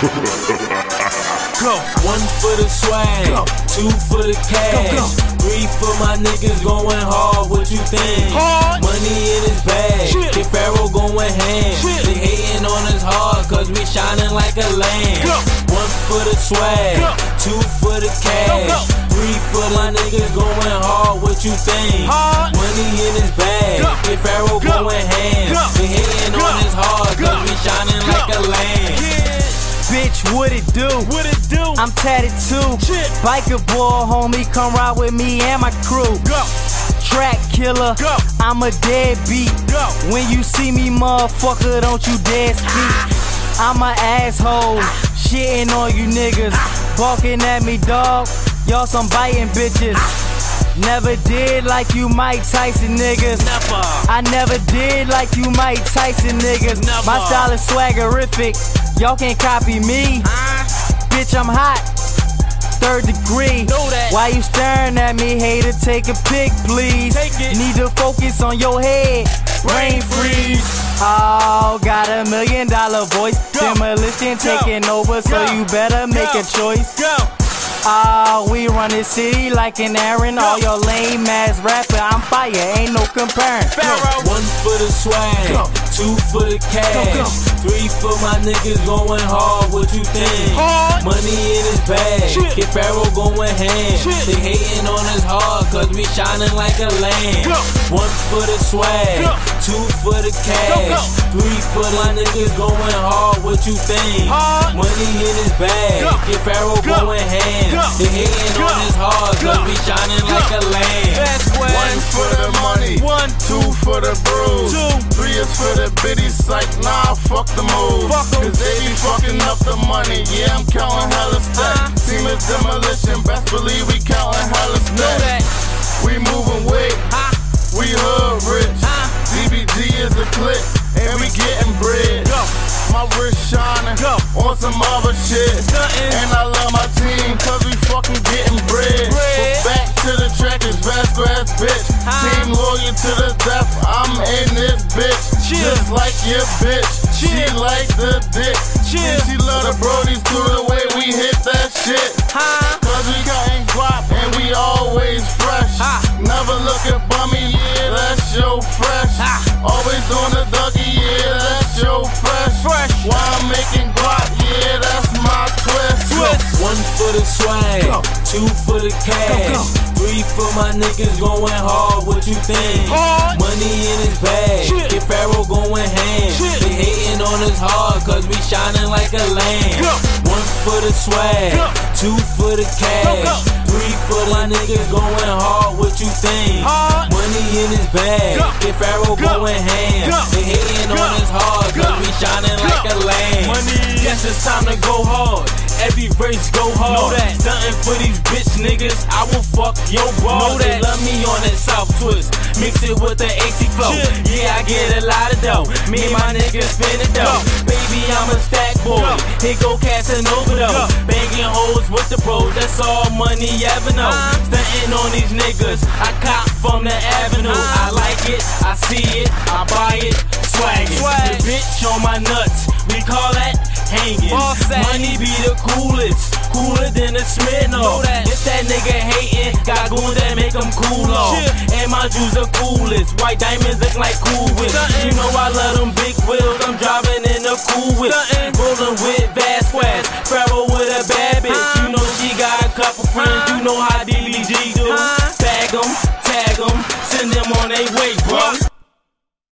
Ha ha ha ha! Go. One for the swag, Go. two for the cash, Go, three for my niggas going hard. What you think? Hard. Money in his bag, Shit. Kidd Pharaoh going ham. Shit. They hating on us hard, cause we shining like a lamb. Go. One for the swag, two for the cash, three for my niggas going hard. What you think? Hard. Money in his bag, Go. Kidd Pharaoh Go. going ham. They hating on us hard, cause we shining like a lamb. Bitch, what it do? What it do? I'm tatted too. Biker boy, homie, come ride with me and my crew. Go. Track killer, Go. I'm a deadbeat. Go. When you see me, motherfucker, don't you dare speak. I'm a asshole, shitting on you niggas. Barking at me, dog. Y'all some biting bitches. Never did like you Mike Tyson niggas. Never. I never did like you Mike Tyson niggas. Never. My style is swaggerific. Y'all can't copy me. Bitch, I'm hot. Third degree. Know that. Why you staring at me, hater? Take a pic, please. Take it. Need to focus on your head. Brain freeze. Oh, got a million dollar voice. Go. Demolition Go. taking over, so you better make Go. a choice. Go. Oh, we run this city like an Aaron. All your lame ass rapper, I'm fire. Ain't no comparing. One for the swag, Go. Two for the cash, Go, go. three for my niggas going hard. What you think? Hard. Money in his bag, Shit. Kidd Pharaoh going ham. Shit. They hating on us hard, cause we shining like a lamb. Go. One for the swag, Go. two for the cash, go. three for my niggas going hard. What you think? Hard. Money in his bag, Go. Kidd Pharaoh Go. going ham. Go. They hating Go. on us hard, cause Go. we shining Go. like a lamb. One for the money, One. two for the bros, Is for the bitty psych. Nah, fuck the moves, Fuck 'em. cause they be fucking up the money. Yeah, I'm counting hella stack. Uh-huh. Team is demolition, best believe we counting hella Know stack. that. We moving weight, we hood rich. Your bitch. She like the dick. Chill. And she love the brodies to the way we hit that shit. Huh? Cause we cutting guap and we always fresh. Ha. Never looking bummy, yeah, that's your fresh. Ha. Always doing the Dougie, yeah, that's your fresh. Fresh. While I'm making One for the swag, Go. two for the cash, Go, go. three for my niggas going hard. What you think? Hard. Money in his bag, Shit. Kidd Pharaoh going ham. Shit. They hating on us hard, cause we shining like a lamb. One for the swag, two for the cash, three for my niggas going hard. What you think? Hard. Money in his bag. Kidd Pharaoh going ham. It's time to go hard. Every verse go hard. Know that. Stunting for these bitch niggas, I will fuck your ball. Know They love me on that South twist. Mix it with the AC flow. Shit. Yeah, I get a lot of dough. Me and my niggas spin it though. Baby, I'm a stack boy. Go. Here go Casanova though. Go. Banging hoes with the bros. That's all money ever know. Uh. Stunting on these niggas. I cop from the avenue. Uh. I like it. I see it. I buy it. Swag it. Swag. The bitch on my nuts. We call that hanging. Money be the coolest, cooler than a Smirnoff. If that nigga hating, got goons that make him cool off. And my jewels are coolest, white diamonds look like cool whips. You know I love them big wheels, I'm driving in a cool whip. Rolling with Vesques, Pharaoh with a bad bitch. You know she got a couple friends, you know how DBG do.